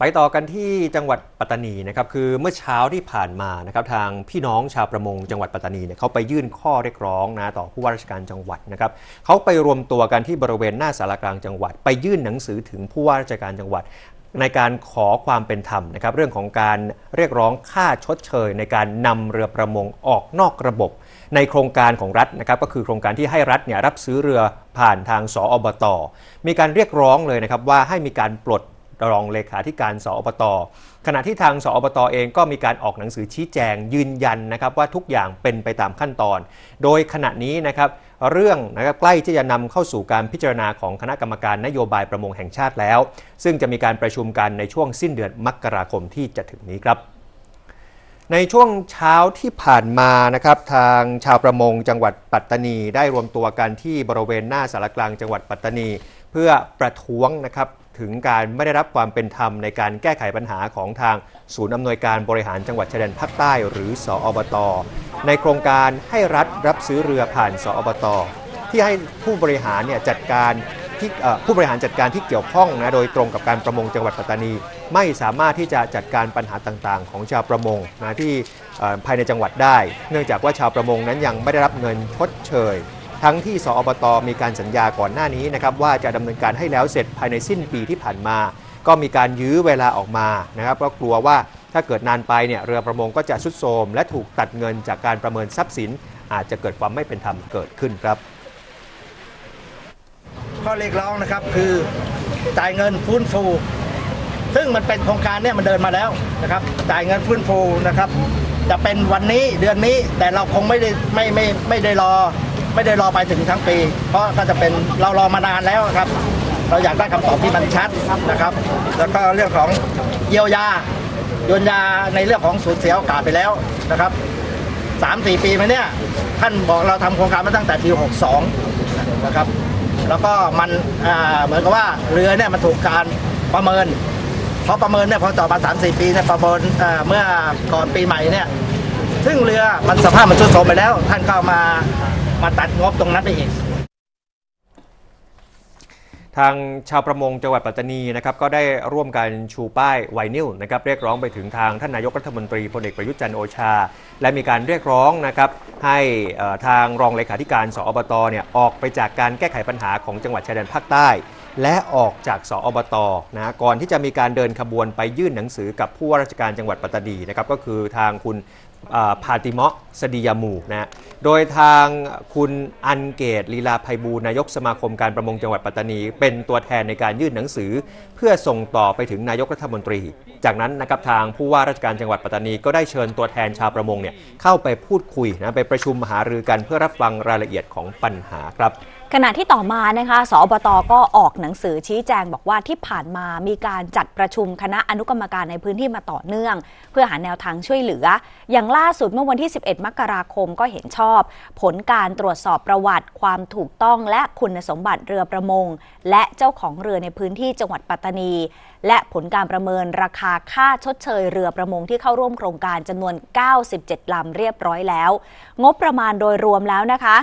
ไปต่อกันที่จังหวัดปัตตานีนะครับคือเมื่อเช้าที่ผ่านมานะครับทางพี่น้องชาวประมงจังหวัดปัตตานีเนี่ยเขาไปยื่นข้อเรียกร้องนะต่อผู้ว่าราชการจังหวัดนะครับเขาไปรวมตัวกันที่บริเวณหน้าสารกลางจังหวัด ไปยื่นหนังสือถึงผู้ว่าราชการจังหวัด ในการขอความเป็นธรรมนะครับเรื่องของการเรียกร้องค่าชดเชย ในการนำเรือประมงออกนอกระบบ ในโครงการของรัฐนะครับก็คือโครงการที่ให้รัฐเนี่ยรับซื้อเรือผ่านทางสออบต มีการเรียกร้องเลยนะครับว่าให้มีการปลด รองเลขาธิการสอบตขณะที่ทางสอบตเองก็มีการออกหนังสือชี้แจงยืนยันนะครับว่าทุกอย่างเป็นไปตามขั้นตอน โดยขณะนี้นะครับเรื่องนะครับใกล้ที่จะนำเข้าสู่การพิจารณาของคณะกรรมการนโยบายประมงแห่งชาติแล้ว ซึ่งจะมีการประชุมกันในช่วงสิ้นเดือนมกราคมที่จะถึงนี้ครับในช่วงเช้าที่ผ่านมานะครับทางชาวประมงจังหวัดปัตตานี ได้รวมตัวกันที่บริเวณหน้าสารกลางจังหวัดปัตตานี เพื่อประท้วงนะครับ ถึงการไม่ได้รับความเป็นธรรมในการแก้ไขปัญหาของทางศูนย์อำนวยการบริหารจังหวัดชายแดนภาคใต้หรือสออบต ในโครงการให้รัฐรับซื้อเรือผ่านสออบต ที่ให้ผู้บริหารเนี่ยจัดการที่ผู้บริหารจัดการที่เกี่ยวข้องนะโดยตรงกับการประมงจังหวัดปัตตานี ไม่สามารถที่จะจัดการปัญหาต่างๆ ของชาวประมงนะที่ภายในจังหวัดได้ เนื่องจากว่าชาวประมงนั้นยังไม่ได้รับเงินชดเชย ทั้งที่สอบตมีการสัญญาก่อนหน้านี้นะครับว่าจะดำเนินการให้แล้วเสร็จภายในสิ้นปีที่ผ่านมา ก็มีการยื้อเวลาออกมานะครับเพราะกลัวว่าถ้าเกิดนานไปเนี่ยเรือประมงก็จะสุดโทรมและถูกตัดเงินจากการประเมินทรัพย์สิน อาจจะเกิดความไม่เป็นธรรมเกิดขึ้นครับ ข้อเรียกร้องนะครับคือจ่ายเงินฟื้นฟู ซึ่งมันเป็นโครงการเนี่ยมันเดินมาแล้วนะครับจ่ายเงินฟื้นฟูนะครับ จะเป็นวันนี้เดือนนี้แต่เราคงไม่ได้ไม่ไม่ไม่ได้รอ ไม่ได้รอไปถึงทั้งปี เพราะก็จะเป็นเรารอมานานแล้วครับ เราอยากได้คำตอบที่มันชัดนะครับ แล้วก็เรื่องของเยียวยาเยียวยาในเรื่องของสูญเสียโอกาสไปแล้วนะครับสามสี่ปีมาเนี่ยท่านบอกเราทำโครงการมาตั้งแต่ปี62นะครับ แล้วก็มันเหมือนกับว่าเรือเนี่ยมันถูกการประเมินพอประเมินเนี่ยพอต่อมาสามสี่ปีเนี่ยประเมินเมื่อก่อนปีใหม่เนี่ยซึ่งเรือมันสภาพมันชุดโทรมไปแล้ว ท่านเข้ามา มาตัดงบตรงนั้นไปอีกทางชาวประมงจังหวัดปัตตานีนะครับก็ได้ร่วมกันชูป้ายไวนิลนะครับเรียกร้องไปถึงทางท่านนายกรัฐมนตรีพลเอกประยุทธ์จันโอชา และมีการเรียกร้องนะครับให้ทางรองเลขาธิการสอบตเนี่ยออกไปจากการแก้ไขปัญหาของจังหวัดชายแดนภาคใต้ และออกจากสอบตนะก่อนที่จะมีการเดินขบวนไปยื่นหนังสือกับผู้ว่าราชการจังหวัดปัตตานีนะครับก็คือทางคุณ พาติมะสดียามูนะโดยทางคุณอันเกตลีลาภัยบูนายกสมาคมการประมงจังหวัดปัตตานี เป็นตัวแทนในการยื่นหนังสือ เพื่อส่งต่อไปถึงนายกรัฐมนตรี จากนั้นนะครับทางผู้ว่าราชการจังหวัดปัตตานีก็ได้เชิญตัวแทนชาวประมงเนี่ยเข้าไปพูดคุยนะไปประชุมหารือกันเพื่อรับฟังรายละเอียดของปัญหาครับ ขณะที่ต่อมานะคะสอบตก็ออกหนังสือชี้แจงบอกว่าที่ผ่านมามีการจัดประชุมคณะอนุกรรมการในพื้นที่มาต่อเนื่อง เพื่อหาแนวทางช่วยเหลือ อย่างล่าสุดเมื่อวันที่ 11 มกราคมก็เห็นชอบ ผลการตรวจสอบประวัติความถูกต้องและคุณสมบัติเรือประมง และเจ้าของเรือในพื้นที่จังหวัดปัตตานี และผลการประเมินราคาค่าชดเชยเรือประมงที่เข้าร่วมโครงการจำนวน 97ลำเรียบร้อยแล้ว งบประมาณโดยรวมแล้วนะคะ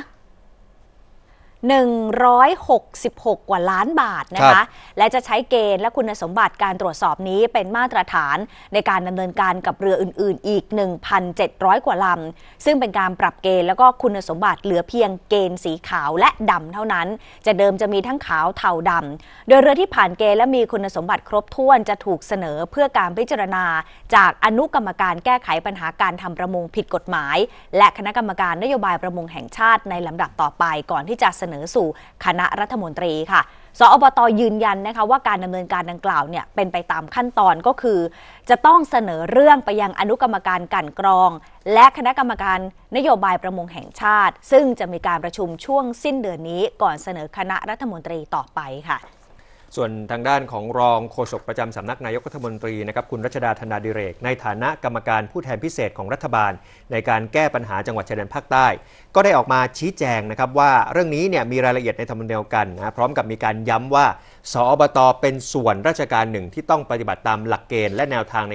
166 กว่าล้านบาทนะคะ และจะใช้เกณฑ์และคุณสมบัติการตรวจสอบนี้เป็นมาตรฐานในการดำเนินการกับเรืออื่น ๆ อีก 1,700 กว่าลำ ซึ่งเป็นการปรับเกณฑ์แล้วก็คุณสมบัติเหลือเพียงเกณฑ์สีขาวและดำเท่านั้น จะเดิมจะมีทั้งขาวเทาดำ โดยเรือที่ผ่านเกณฑ์และมีคุณสมบัติครบถ้วนจะถูกเสนอเพื่อการพิจารณา จากอนุกรรมการแก้ไขปัญหาการทำประมงผิดกฎหมาย และคณะกรรมการนโยบายประมงแห่งชาติในลำดับต่อไปก่อนที่จะเสนอสู่คณะรัฐมนตรีค่ะ สอบตยืนยันนะคะว่าการดำเนินการดังกล่าวเนี่ยเป็นไปตามขั้นตอนก็คือ จะต้องเสนอเรื่องไปยังอนุกรรมการกันกรอง และคณะกรรมการนโยบายประมงแห่งชาติ ซึ่งจะมีการประชุมช่วงสิ้นเดือนนี้ก่อนเสนอคณะรัฐมนตรีต่อไปค่ะ ส่วนทางด้านของรองโฆษกประจำสำนักนายกรัฐมนตรีนะครับคุณรัชดาธนาดิเรก ในฐานะกรรมการผู้แทนพิเศษของรัฐบาล ในการแก้ปัญหาจังหวัดชายแดนภาคใต้ ก็ได้ออกมาชี้แจงนะครับว่าเรื่องนี้เนี่ยมีรายละเอียดในธรรมเดียวกันนะพร้อมกับมีการย้ำว่าสอบตเป็นส่วนราชการหนึ่งที่ต้องปฏิบัติตามหลักเกณฑ์และแนวทางใน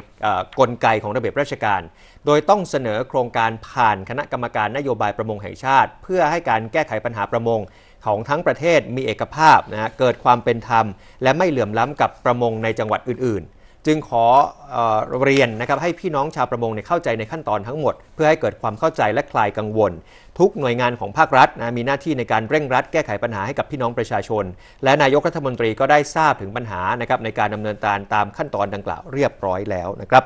กลไกของระเบียบราชการ โดยต้องเสนอโครงการผ่านคณะกรรมการนโยบายประมงแห่งชาติ เพื่อให้การแก้ไขปัญหาประมง ของทั้งประเทศมีเอกภาพนะเกิดความเป็นธรรม และไม่เหลื่อมล้ำกับประมงในจังหวัดอื่น ๆ จึงขอเอเรียนนะครับให้พี่น้องชาวประมงเข้าใจในขั้นตอนทั้งหมด เพื่อให้เกิดความเข้าใจและคลายกังวล ทุกหน่วยงานของภาครัฐนะมีหน้าที่ในการเร่งรัดแก้ไขปัญหาให้กับพี่น้องประชาชน และนายกรัฐมนตรีก็ได้ทราบถึงปัญหานะครับในการดำเนินการตามขั้นตอนดังกล่าวเรียบร้อยแล้วนะครับ